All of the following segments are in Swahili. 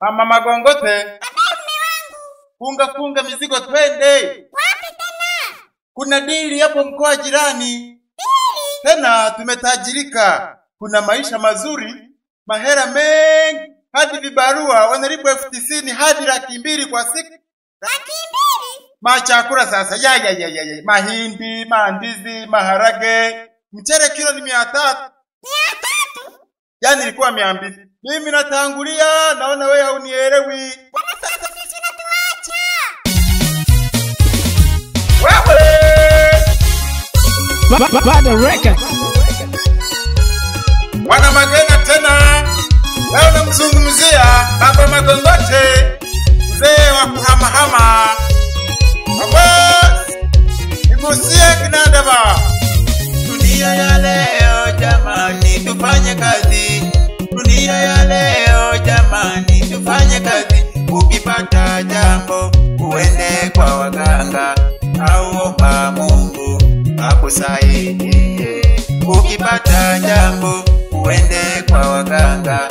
Mama Magongote, wangu, funga funga mizigo twende. wapi tena? Kuna dili hapo mkoa jirani. Dili. Tena tumetajirika. Kuna maisha mazuri, mahera mengi, hadi vibarua wanalipwa elfu tisini hadi laki mbili kwa siku. Laki mbili. Machakula sasa ya ya ya ya, ya. mahindi, maandizi, maharage, mchere kilo ni mia tatu. Mia tatu. Jana ilikuwa mia mbili. Mimi natangulia, naona wewe haunielewi. Bwana sasa sisi unatuacha. Wewe Ba- ba- record. Bwana Magena tena, leo namzungumzia Baba Magongote, mzee wa kuhamahama. Baba, nigusie kinandaba. Dunia ya leo jamani, tufanye kazi. Dunia ya leo jamani, tufanye kazi. Ukipata jambo uende kwa waganga au omba Mungu akusaidie. Ukipata jambo uende kwa waganga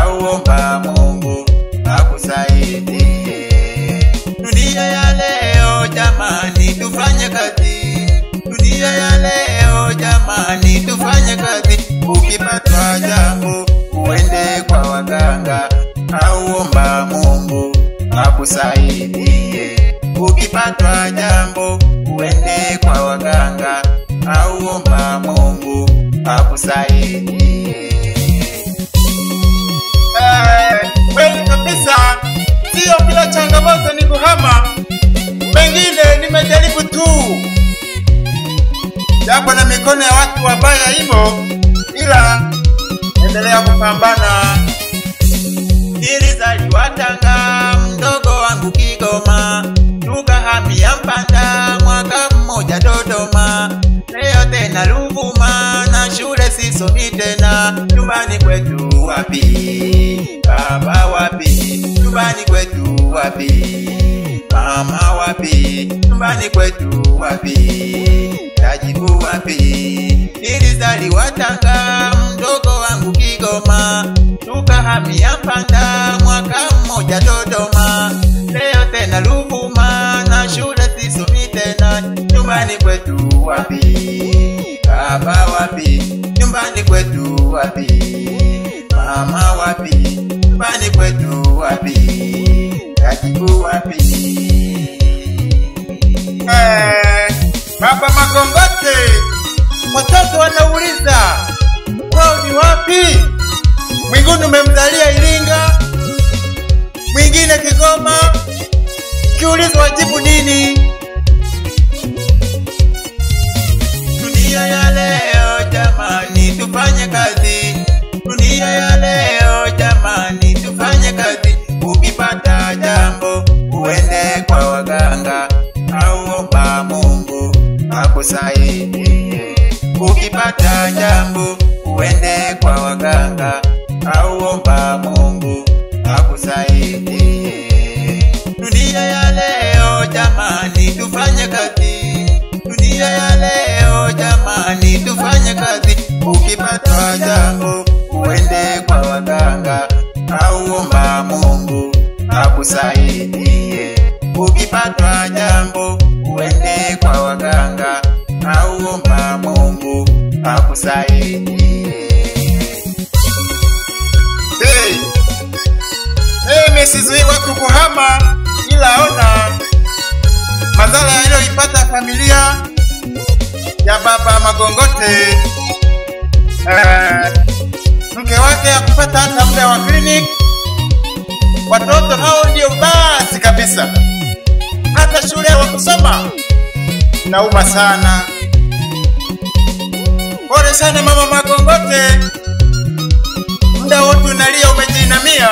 au omba Mungu akusaidie. Dunia ya leo jamani, tufanye kazi. Dunia ya leo Ukipatwa jambo uende kwa waganga au omba Mungu akusaidie. Kweli kabisa, sio bila changamoto ni kuhama, pengine nimejaribu tu, japo na mikono ya watu wabaya hivyo, ila endelea kupambana. Nilizaliwa Tanga, mdogo wangu Kigoma, tukahamia Mpanda mwaka mmoja Dodoma. Leo tena Ruvuma na shule sisomi tena. Nyumbani kwetu wapi? Baba wapi? Nyumbani kwetu wapi? Mama wapi? Nyumbani kwetu wapi? Tajibu wapi? Nilizaliwa Tanga, Tajibu wapi? Eh, Baba Magongote, watoto wanauliza kwao ni wapi? Mwingine umemzalia Iringa, mwingine Kigoma, kiulizo wajibu nini? Au omba Mungu akusaidie. Dunia ya leo jamani, tufanye kazi. Dunia ya leo jamani, tufanye kazi. Ukipatwa jambo uende kwa waganga au omba Mungu akusaidie. Ukipatwa kuhama, ila ona madhara yaliyoipata familia ya Baba Magongote. Eh, mke wake hakupata hata muda wa kliniki. Watoto hao ndio basi kabisa, hata shule hawakusoma. Nauma sana. Pole sana Mama Magongote, muda wote unalia umejinamia.